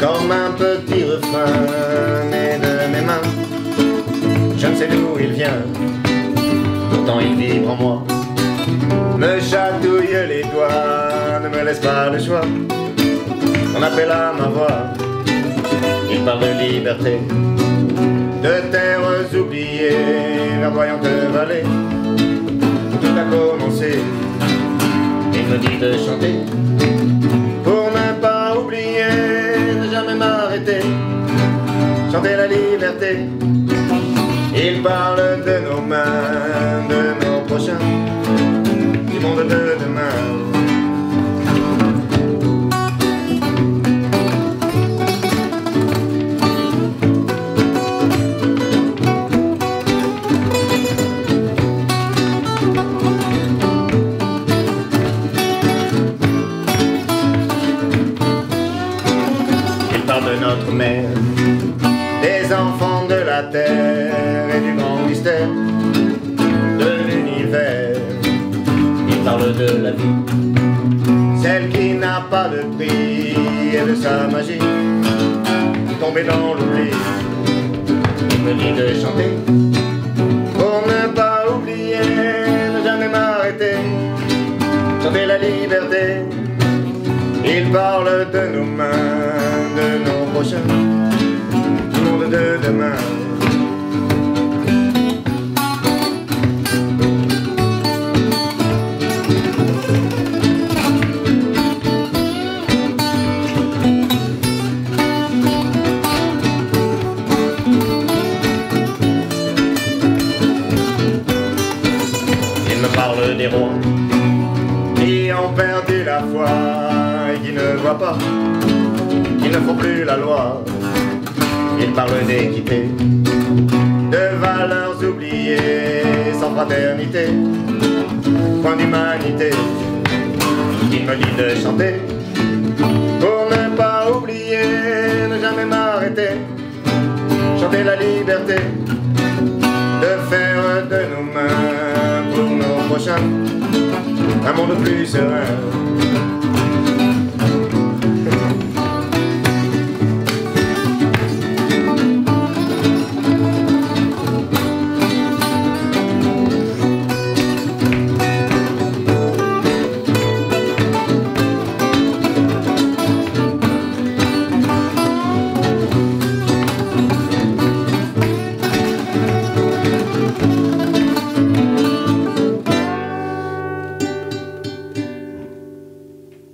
comme un petit refrain né de mes mains. Je ne sais d'où il vient, il vibre en moi. Me chatouille les doigts, ne me laisse pas le choix. On appelle à ma voix, il parle de liberté, de terres oubliées, verdoyantes vallées. Tout a commencé, il me dit de chanter pour ne pas oublier, ne jamais m'arrêter, chanter la liberté. Il parle de nos mains, de nos prochains, du monde de demain. Il parle de notre mère, des enfants la terre et du grand mystère de l'univers. Il parle de la vie, celle qui n'a pas de prix et de sa magie, tombée dans l'oubli. Il me dit de chanter pour ne pas oublier, ne jamais m'arrêter, chanter la liberté. Il parle de nos mains, de nos prochains, ont perdu la foi et qui ne voient pas qu'ils ne font plus la loi. Il parle d'équité, de valeurs oubliées, sans fraternité, point d'humanité. Il me dit de chanter pour ne pas oublier, ne jamais m'arrêter, chanter la liberté, faire de nos mains